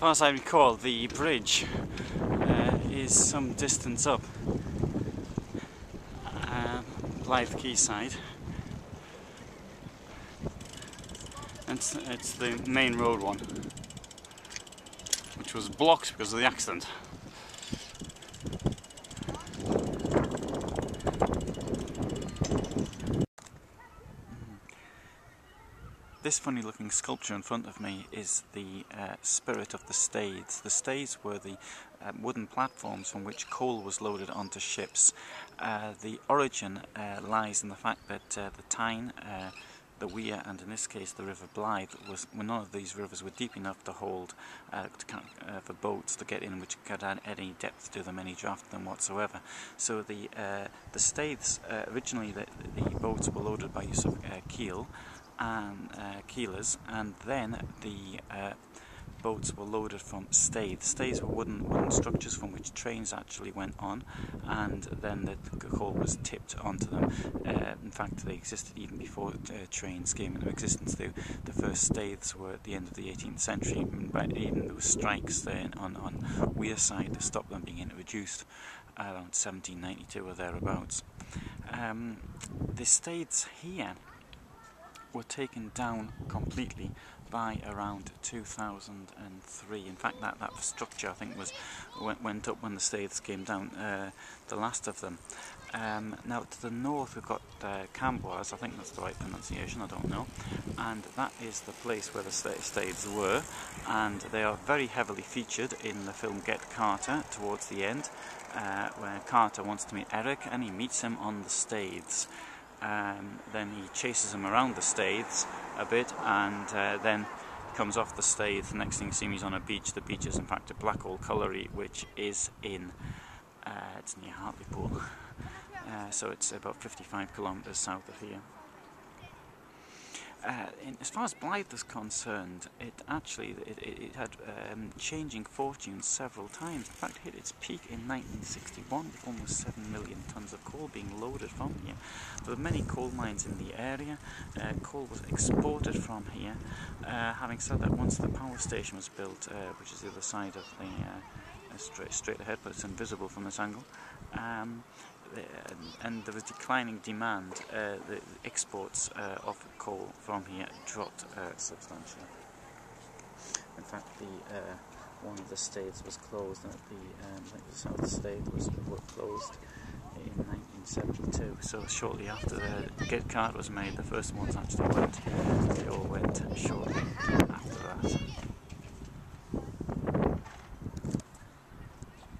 far as I recall, the bridge uh, is some distance up uh, Blyth Quayside. It's, it's the main road one, which was blocked because of the accident. This funny looking sculpture in front of me is the uh, spirit of the Staithes. The Staithes were the uh, wooden platforms from which coal was loaded onto ships. Uh, the origin uh, lies in the fact that uh, the Tyne, uh, the Wear and in this case the River Blyth was none of these rivers were deep enough to hold uh, to, uh, for boats to get in which could add any depth to them, any draft to them whatsoever. So the uh, the Staithes originally the, the, boats were loaded by use of keel and uh, keelers, and then the uh, boats were loaded from staithes. Staithes were wooden, wooden structures from which trains actually went on, and then the coal was tipped onto them. Uh, in fact, they existed even before uh, trains came into existence. The, the first staithes were at the end of the 18th century, but even there were strikes then on, on Wearside to stop them being introduced around 1792 or thereabouts. Um, the staithes here were taken down completely by around 2003. In fact, that, that structure I think was went, went up when the staithes came down, uh, the last of them. Um, now to the north we've got uh, I think that's the right pronunciation, I don't know, and that is the place where the staithes were, and they are very heavily featured in the film Get Carter towards the end, uh, where Carter wants to meet Eric and he meets him on the staithes. Um, then he chases him around the staithes a bit and uh, then comes off the staithes. The next thing you see him, he's on a beach. The beach is in fact a Blackhall Colliery, which is in uh, it's near Hartlepool. Uh, so it's about 55 kilometres south of here. Uh, in, as far as Blyth is concerned, it actually it, it, it had um, changing fortunes several times. In fact, it hit its peak in 1961 with almost 7 million tonnes of coal being loaded from here. There were many coal mines in the area. Uh, coal was exported from here. Uh, having said that, once the power station was built, uh, which is the other side of the uh, straight, straight ahead, but it's invisible from this angle. Um, and there was declining demand, uh, the exports uh, of coal from here dropped uh, substantially. In fact, the uh, one of the staithes was closed, and the, um, the South staithe was closed in 1972. So shortly after the Get Carter was made, the first ones actually went.